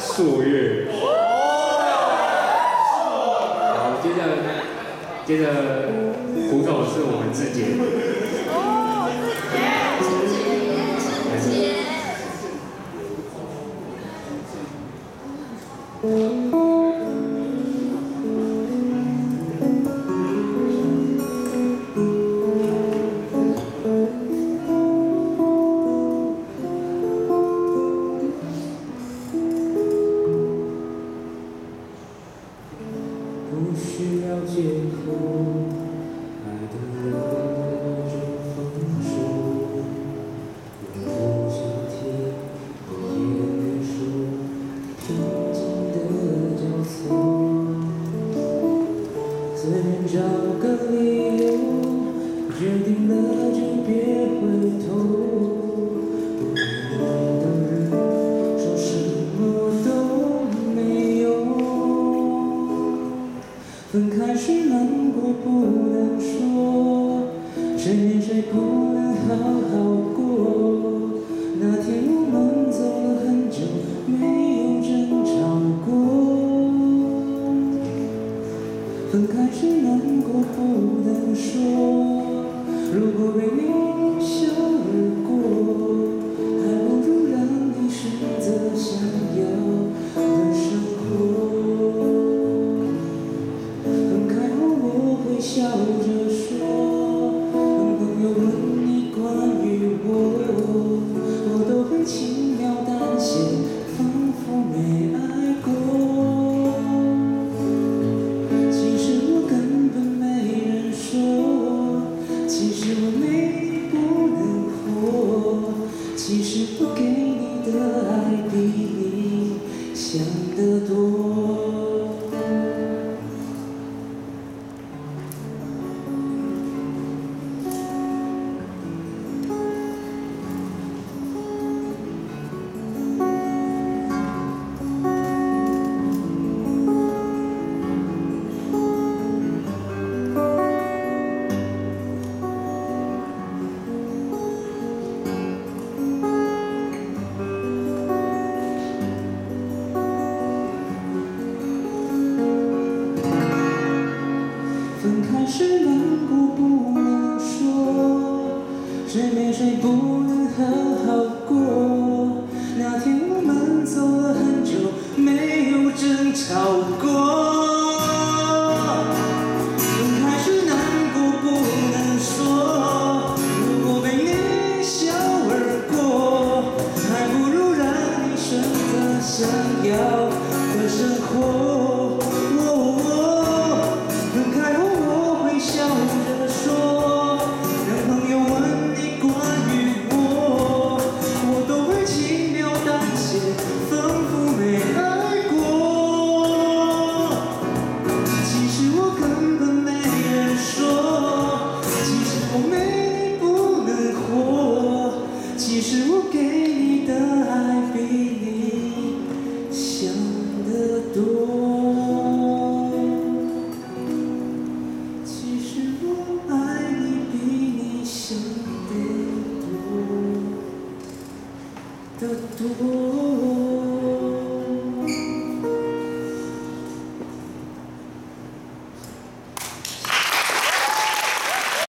数月。好，接着接着鼓手是我们自己。哦，志杰，志杰，借口爱的烈度就放手，也不想听，我也别说。曾经的交错，随便找个理由决定了，就别回头。谁念谁不能好好过。那天我们走了很久，没有争吵过。分开时难过不能说，如果被你一笑而过，还不如让你选择想要的生活。分开后我会笑着其实我给你的爱比你想的多。谁没谁不能好好过。那天我们走了很久，没有争吵过。